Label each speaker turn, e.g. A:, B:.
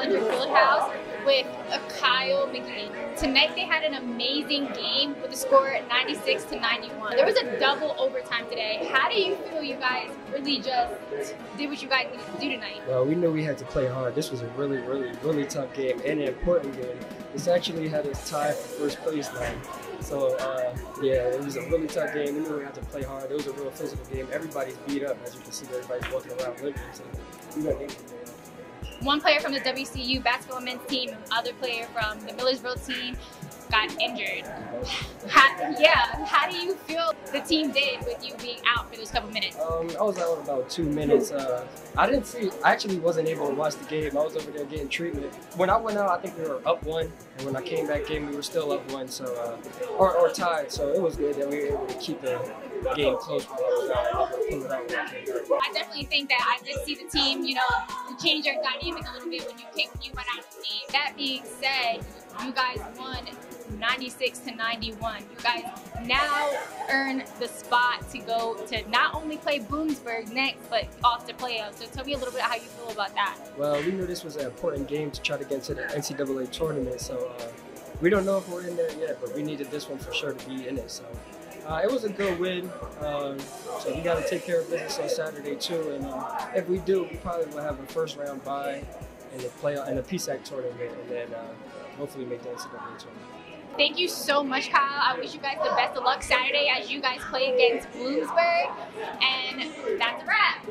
A: Challenger with Kyle McGee. Tonight they had an amazing game with a score 96 to 91. There was a double overtime today. How do you feel you guys really just did what you guys needed to do tonight?
B: Well, we knew we had to play hard. This was a really, really, really tough game and an important game. This actually had us tied for first place now. So, uh, yeah, it was a really tough game. We knew we had to play hard. It was a real physical game. Everybody's beat up, as you can see. Everybody's walking around limping. So, we got game today
A: one player from the WCU basketball men's team, other player from the Millersville team got injured. Yeah, how do you feel the team did with you being out for those couple minutes?
B: Um, I was out about two minutes. Uh, I didn't see, I actually wasn't able to watch the game. I was over there getting treatment. When I went out, I think we were up one, and when I came back in, we were still up one, so uh, or, or tied. So it was good that we were able to keep the game close while I was out.
A: I definitely think that I did see the team, you know, change their dynamic a little bit when you came, when you went out of the game. That being said, you guys won 96 to 91. You guys now earn the spot to go to not only play Bloomsburg next, but off to playoffs. So tell me a little bit how you feel about that.
B: Well, we knew this was an important game to try to get into the NCAA tournament. So uh, we don't know if we're in there yet, but we needed this one for sure to be in it. So uh, it was a good win. Um, so we got to take care of business on Saturday too. And uh, if we do, we probably will have a first round bye in the play in the PSAC tournament, and then uh, hopefully make the NCAA tournament.
A: Thank you so much, Kyle. I wish you guys the best of luck Saturday as you guys play against Bloomsburg. And that's a wrap.